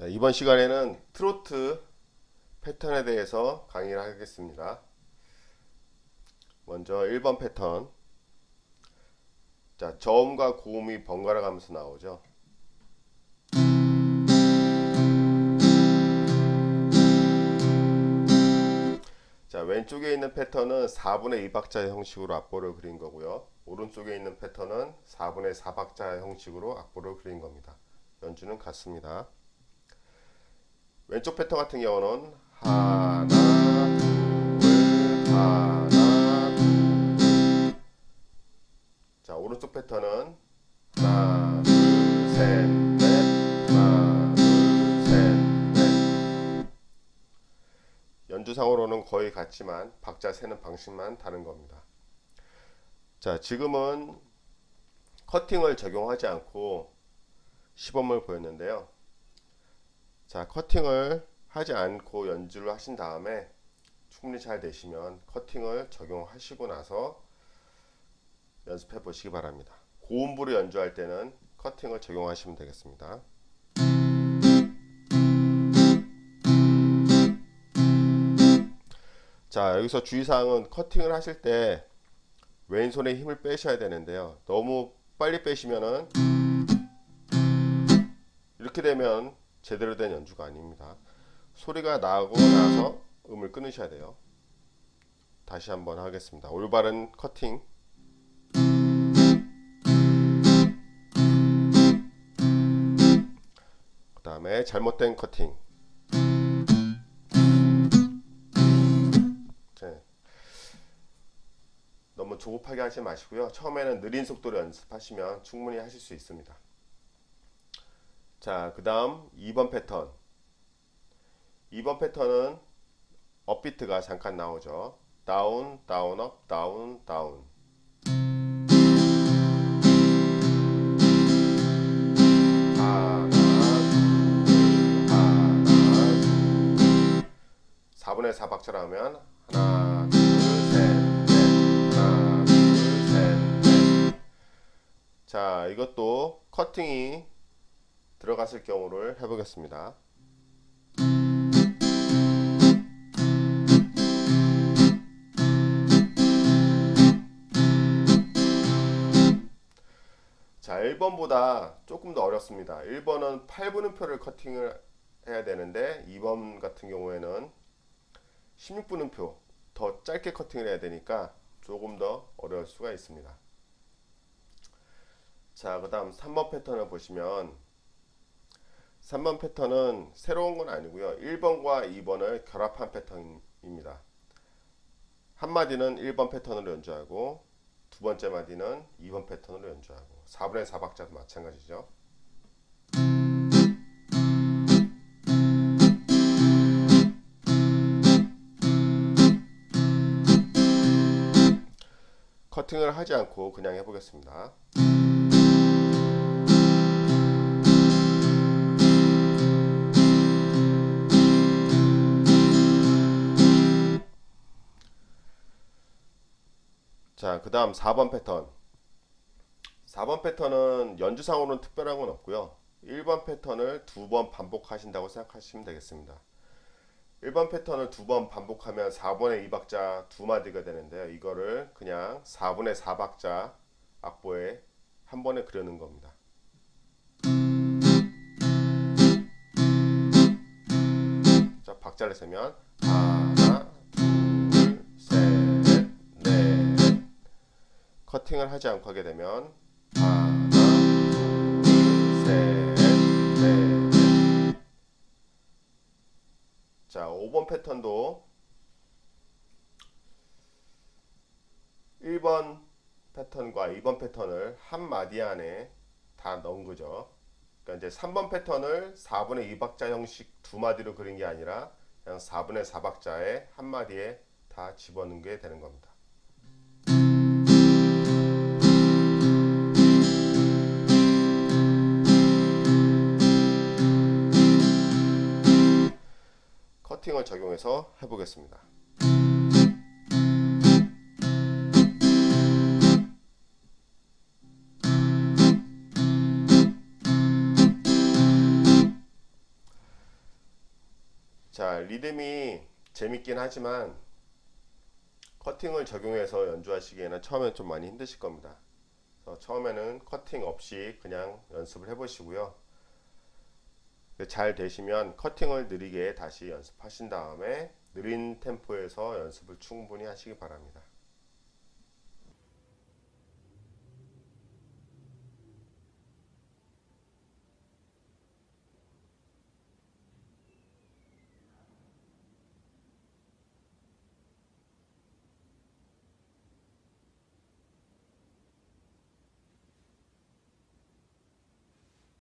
자, 이번 시간에는 트로트 패턴에 대해서 강의를 하겠습니다. 먼저 1번 패턴. 자, 저음과 고음이 번갈아 가면서 나오죠. 자, 왼쪽에 있는 패턴은 4분의 2박자 형식으로 악보를 그린 거고요. 오른쪽에 있는 패턴은 4분의 4박자 형식으로 악보를 그린 겁니다. 연주는 같습니다. 왼쪽 패턴 같은 경우는 하나 둘 하나 둘. 자 오른쪽 패턴은 하나 둘셋넷 하나 둘셋넷 연주상으로는 거의 같지만 박자 세는 방식만 다른 겁니다. 자 지금은 커팅을 적용하지 않고 시범을 보였는데요. 자 커팅을 하지 않고 연주를 하신 다음에 충분히 잘 되시면 커팅을 적용하시고 나서 연습해 보시기 바랍니다. 고음부로 연주할 때는 커팅을 적용하시면 되겠습니다. 자 여기서 주의사항은 커팅을 하실 때 왼손에 힘을 빼셔야 되는데요. 너무 빨리 빼시면은 이렇게 되면 제대로 된 연주가 아닙니다. 소리가 나고 나서 음을 끊으셔야 돼요. 다시 한번 하겠습니다. 올바른 커팅. 그 다음에 잘못된 커팅. 네. 너무 조급하게 하지 마시고요. 처음에는 느린 속도로 연습하시면 충분히 하실 수 있습니다. 자, 그 다음 2번 패턴. 2번 패턴은 upbeat이 잠깐 나오죠. down, down, up, down, down. 하나, 둘, 하나, 둘. 4분의 4 박자로 하면 하나, 둘, 셋, 넷. 하나, 둘, 셋, 넷. 자, 이것도 커팅이 들어갔을 경우를 해보겠습니다. 자 1번보다 조금 더 어렵습니다 1번은 8분음표를 커팅을 해야 되는데 2번 같은 경우에는 16분음표 더 짧게 커팅을 해야 되니까 조금 더 어려울 수가 있습니다 자그 다음 3번 패턴을 보시면 3번 패턴은 새로운 건 아니고요. 1번과 2번을 결합한 패턴입니다. 한 마디는 1번 패턴으로 연주하고 두 번째 마디는 2번 패턴으로 연주하고 4분의 4박자도 마찬가지죠. 커팅을 하지 않고 그냥 해보겠습니다 자, 그 다음 4번 패턴. 4번 패턴은 연주상으로는 특별한 건 없고요. 1번 패턴을 두 번 반복하신다고 생각하시면 되겠습니다. 1번 패턴을 두 번 반복하면 4분의 2박자 두 마디가 되는데요. 이거를 그냥 4분의 4박자 악보에 한 번에 그려는 겁니다. 자, 박자를 세면 하 커팅을 하지 않고 하게 되면 하나, 둘, 셋, 넷. 자, 5번 패턴도 1번 패턴과 2번 패턴을 한 마디 안에 다 넣은 거죠. 그러니까 이제 3번 패턴을 4분의 2박자 형식 두 마디로 그린 게 아니라 그냥 4분의 4박자에 한 마디에 다 집어넣은 게 되는 겁니다. 커팅을 적용해서 해보겠습니다. 자, 리듬이 재밌긴 하지만 커팅을 적용해서 연주하시기에는 처음엔 좀 많이 힘드실 겁니다. 처음에는 커팅 없이 그냥 연습을 해보시고요. 잘 되시면 커팅을 느리게 다시 연습하신 다음에 느린 템포에서 연습을 충분히 하시기 바랍니다.